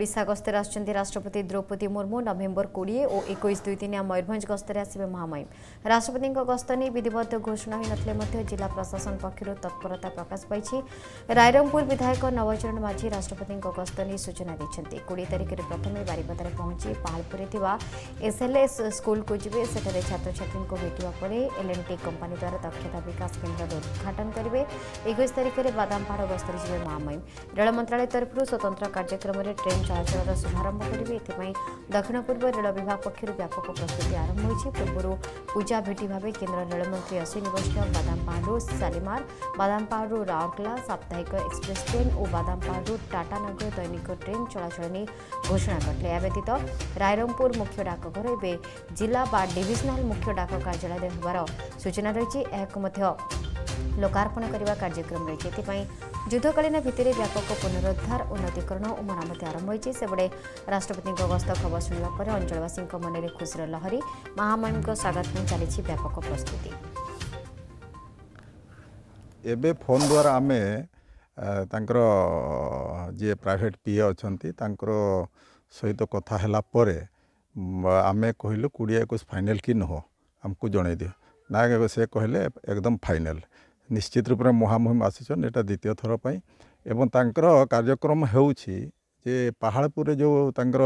ଓଡ଼ିଶା ଗସ୍ତରେ ଆସୁଛନ୍ତି ରାଷ୍ଟ୍ରପତି ଦ୍ରୌପଦୀ ମୁର୍ମୁ ନଭେମ୍ବର କୋଡ଼ିଏ ଓ ଏକୋଇଶ ଦୁଇ ଦିନିଆ ମୟୂରଭଞ୍ଜ ଗସ୍ତରେ ଆସିବେ ମହାମହିମ ରାଷ୍ଟ୍ରପତିଙ୍କ ଗସ୍ତ ନେଇ ବିଧିବଦ୍ଧ ଘୋଷଣା ହୋଇନଥିଲେ ମଧ୍ୟ ଜିଲ୍ଲା ପ୍ରଶାସନ ପକ୍ଷରୁ ତତ୍ପରତା ପ୍ରକାଶ ପାଇଛି ରାଇରଙ୍ଗପୁର ବିଧାୟକ ନବଚରଣ ମାଝୀ ରାଷ୍ଟ୍ରପତିଙ୍କ ଗସ୍ତ ନେଇ ସୂଚନା ଦେଇଛନ୍ତି କୋଡ଼ିଏ ତାରିଖରେ ପ୍ରଥମେ ବାରିପଦାରେ ପହଞ୍ଚି ପାହାଡ଼ପୁରରେ ଥିବା ଏସ୍ଏଲ୍ଏସ୍ ସ୍କୁଲକୁ ଯିବେ ସେଠାରେ ଛାତ୍ରଛାତ୍ରୀଙ୍କୁ ଭେଟିବା ପରେ ଏଲ୍ଏନ୍ଟି କମ୍ପାନୀ ଦ୍ୱାରା ଦକ୍ଷତା ବିକାଶ କେନ୍ଦ୍ରର ଉଦ୍ଘାଟନ କରିବେ ଏକୋଇଶ ତାରିଖରେ ବାଦାମପାହାଡ଼ ଗସ୍ତରେ ଯିବେ ମହାମହିମ ରେଳ ମନ୍ତ୍ରାଳୟ ତରଫରୁ ସ୍ୱତନ୍ତ୍ର କାର୍ଯ୍ୟକ୍ରମରେ ଟ୍ରେନ୍ চলাচলর শুভারম্ভ করবে এথিপাই দক্ষিণ পূর্ব রেল বিভাগ পক্ষ ব্যাপক প্রস্তুতি আরম্ভ হয়েছে পূর্বর পূজা ভেটি ভাবে কেন্দ্র রেলমন্ত্রী অশ্বিনী বৈষ্ণব বাদামপাহাড়ু শালিমার বাদামপাহাড়ু রাউরকেলা সাপ্তাহিক এক্সপ্রেস ট্রেন ও বাদামপাহাড়ু টাটানগর দৈনিক ট্রেন চলাচল নেই ঘোষণা করলে এ ব্যতীত রায়রংপুর মুখ্য ডাকঘর এবে জেলা বা ডিভিজনাল মুখ্য ডাক কার্যালয় হবার সূচনা রয়েছে এখন ଲୋକାର୍ପଣ କରିବା କାର୍ଯ୍ୟକ୍ରମ ରହିଛି ଏଥିପାଇଁ ଯୁଦ୍ଧକାଳୀନ ଭିତ୍ତିରେ ବ୍ୟାପକ ପୁନରୁଦ୍ଧାର ଉନ୍ନତିକରଣ ଓ ମରାମତି ଆରମ୍ଭ ହୋଇଛି ସେପଟେ ରାଷ୍ଟ୍ରପତିଙ୍କ ଗସ୍ତ ଖବର ଶୁଣିବା ପରେ ଅଞ୍ଚଳବାସୀଙ୍କ ମନରେ ଖୁସିର ଲହରୀ ମହାମାରୀଙ୍କ ସ୍ୱାଗତ ପାଇଁ ଚାଲିଛି ବ୍ୟାପକ ପ୍ରସ୍ତୁତି ଏବେ ଫୋନ୍ ଦ୍ୱାରା ଆମେ ତାଙ୍କର ଯିଏ ପ୍ରାଇଭେଟ୍ ପି ଏ ଅଛନ୍ତି ତାଙ୍କର ସହିତ କଥା ହେଲା ପରେ ଆମେ କହିଲୁ କୋଡ଼ିଏ ଏକୋଇଶ ଫାଇନାଲ୍ କି ନୁହଁ ଆମକୁ ଜଣାଇ ଦିଅ ନା ସେ କହିଲେ ଏକଦମ ଫାଇନାଲ୍ ନିଶ୍ଚିତ ରୂପରେ ମହାମହିମ ଆସିଛନ୍ ଏଇଟା ଦ୍ୱିତୀୟ ଥର ପାଇଁ ଏବଂ ତାଙ୍କର କାର୍ଯ୍ୟକ୍ରମ ହେଉଛି ଯେ ପାହାଡ଼ପୁରରେ ଯେଉଁ ତାଙ୍କର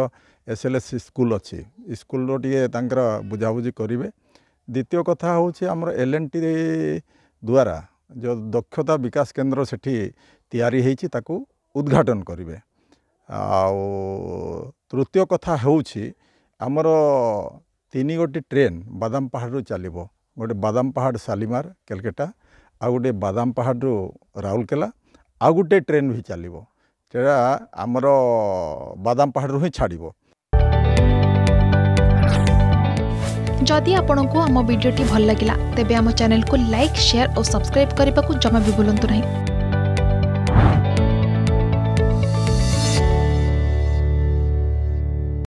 ଏସ୍ ଏଲ୍ ଏସ୍ ସ୍କୁଲ୍ ଅଛି ସ୍କୁଲ୍ର ଟିକେ ତାଙ୍କର ବୁଝାବୁଝି କରିବେ ଦ୍ୱିତୀୟ କଥା ହେଉଛି ଆମର ଏଲ୍ ଏନ୍ ଟି ଦ୍ୱାରା ଯେଉଁ ଦକ୍ଷତା ବିକାଶ କେନ୍ଦ୍ର ସେଠି ତିଆରି ହେଇଛି ତାକୁ ଉଦ୍ଘାଟନ କରିବେ ଆଉ ତୃତୀୟ କଥା ହେଉଛି ଆମର ତିନି ଗୋଟି ଟ୍ରେନ୍ ବାଦାମ ପାହାଡ଼ରୁ ଚାଲିବ ଗୋଟେ ବାଦାମ ପାହାଡ଼ ଶାଲିମାର କାଲକାଟା आ गोटे बादाम पहाड़ राउरकेला आ गोटे ट्रेन भी चलो से आमर बादाम पहाड़ हम छाड़ जदि आपन को आम भिडी भल लगा तेब चेल को लाइक सेयार और सब्सक्राइब करने को जमा भी बुलां नहीं